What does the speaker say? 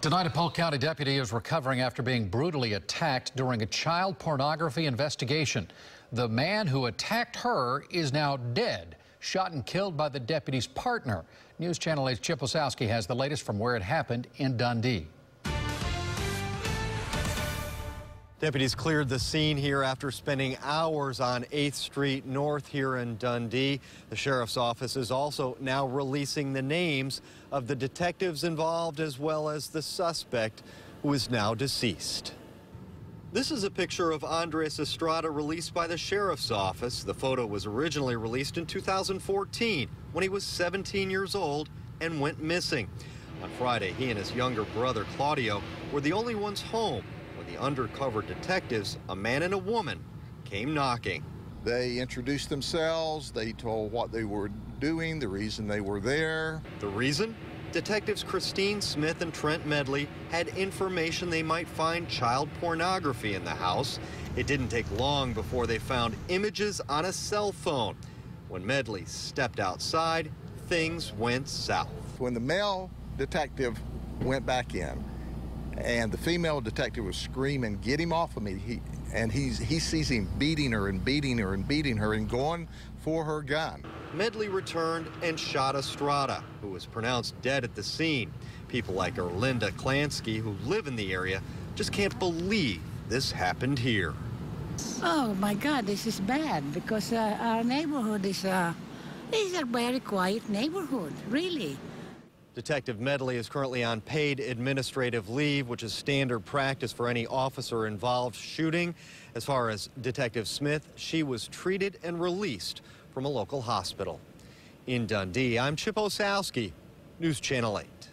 Tonight, a Polk County deputy is recovering after being brutally attacked during a child pornography investigation. The man who attacked her is now dead, shot and killed by the deputy's partner. News Channel 8's Chip Osowski has the latest from where it happened in Dundee. Deputies cleared the scene here after spending hours on 8th Street North here in Dundee. The sheriff's office is also now releasing the names of the detectives involved as well as the suspect who is now deceased. This is a picture of Andres Estrada released by the sheriff's office. The photo was originally released in 2014 when he was 17 years old and went missing. On Friday, he and his younger brother Claudio were the only ones home the undercover detectives, a man and a woman, came knocking. They introduced themselves, they told what they were doing, the reason they were there. The reason? Detectives Christine Smith and Trent Medley had information they might find child pornography in the house. It didn't take long before they found images on a cell phone. When Medley stepped outside, things went south. When the male detective went back in, and the female detective was screaming, "Get him off of me!" He and he's he sees him beating her and beating her and beating her and going for her gun. Medley returned and shot Estrada, who was pronounced dead at the scene. People like Erlinda Klansky, who live in the area, just can't believe this happened here. Oh my God, this is bad because uh, our neighborhood is uh, is a very quiet neighborhood, really. Detective Medley is currently on paid administrative leave, which is standard practice for any officer involved shooting. As far as Detective Smith, she was treated and released from a local hospital. In Dundee, I'm Chip Osowski, News Channel 8.